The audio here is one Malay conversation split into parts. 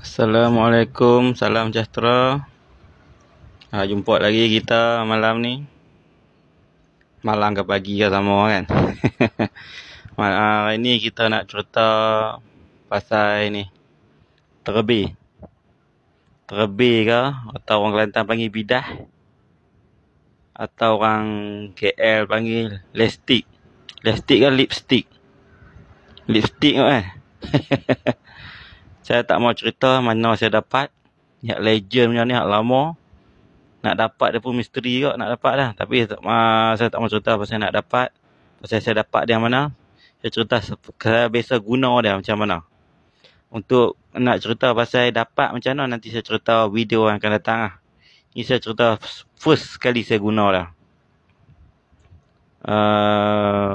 Assalamualaikum, salam sejahtera. Ha, jumpa lagi kita malam ni. Malam ke pagi ke sama kan. Hari ni kita nak cerita pasal ni. Terbi. Terbi ke atau orang Kelantan panggil bidah. Atau orang KL panggil lipstick. Lipstick ke lipstick? Lipstick kan? saya tak mau cerita mana saya dapat. Yang legend macam ni, yang lama. Nak dapat dia pun misteri juga nak dapat dah. Tapi uh, saya tak mau cerita pasal nak dapat. Pasal saya dapat dia mana. Saya cerita saya biasa guna dia macam mana. Untuk nak cerita pasal dapat macam mana nanti saya cerita video yang akan datang lah. Ini saya cerita first sekali saya guna dah. Uh,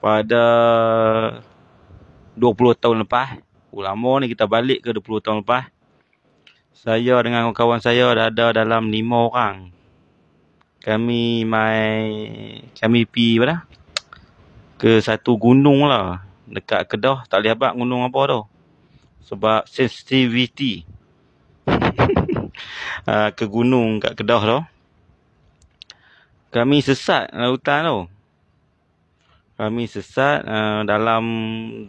pada 20 tahun lepas lama ni kita balik ke 20 tahun lepas. Saya dengan kawan saya dah ada dalam 5 orang. Kami mai kami pi dah? Ke satu gunung lah. Dekat Kedah. Tak boleh abad gunung apa tu. Sebab sensitivity. Ah, ke gunung kat Kedah tu. Kami sesat dalam hutan tu. Kami sesat uh, dalam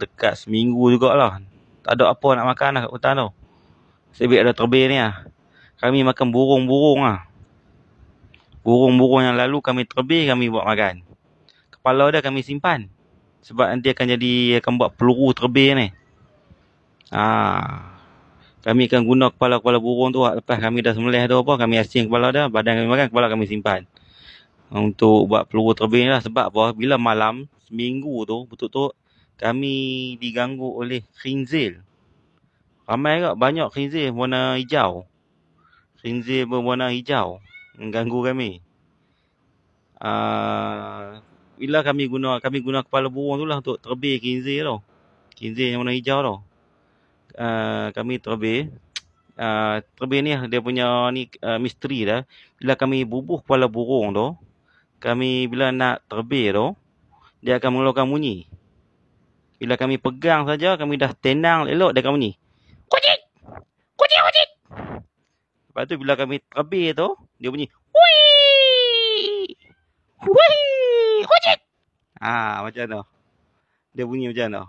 dekat seminggu jugalah tak ada apa nak makan lah kat hutan tu. Sebab ada terbih ni lah. Kami makan burung-burung lah. Burung-burung yang lalu kami terbih, kami buat makan. Kepala dia kami simpan. Sebab nanti akan jadi, akan buat peluru terbih ni. Ha. Kami akan guna kepala-kepala burung tu. Lepas kami dah semelih tu apa, kami asing kepala dia. Badan kami makan, kepala kami simpan. Untuk buat peluru terbih lah. Sebab apa, bila malam, seminggu tu, betul-betul kami diganggu oleh khinzir. Ramai tak banyak khinzir warna hijau. Khinzir berwarna hijau mengganggu kami. Uh, bila kami guna kami guna kepala burung tu lah untuk terbih khinzir tu. Khinzir yang warna hijau tu. Uh, kami terbih. Uh, terbih ni dia punya ni uh, misteri dah. Bila kami bubuh kepala burung tu, kami bila nak terbih tu, dia akan mengeluarkan bunyi. Bila kami pegang saja, kami dah tenang elok dia akan bunyi. Kucing! Kucing, kucing! Lepas tu bila kami terbih tu, dia bunyi. Wih! Wih! Kucing! Ha, macam tu. Dia bunyi macam tu.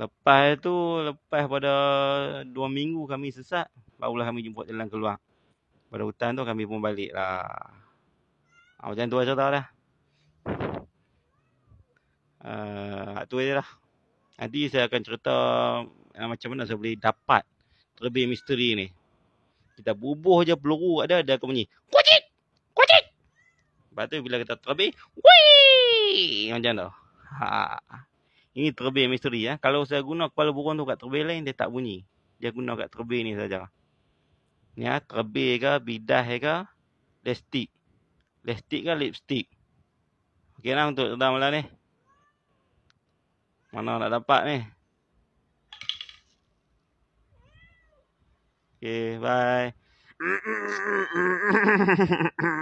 Lepas tu, lepas pada dua minggu kami sesat, barulah kami jemput jalan keluar. Pada hutan tu kami pun balik lah. Ha, macam tu lah cerita dah. Uh, tu je lah. Nanti saya akan cerita uh, macam mana saya boleh dapat terlebih misteri ni. Kita bubuh je peluru ada, dia akan bunyi. Kucing! Kucing! Lepas tu bila kita terlebih, wih! Macam tu. Ha. Ini terlebih misteri. Ya. Kalau saya guna kepala burung tu kat terlebih lain, dia tak bunyi. Dia guna kat terlebih ni saja. Ya, terlebih ke, bidah ke, lipstick. Lipstick ke lipstick. Okey lah untuk cerita malam ni. Mana nak dapat ni? Okay, bye.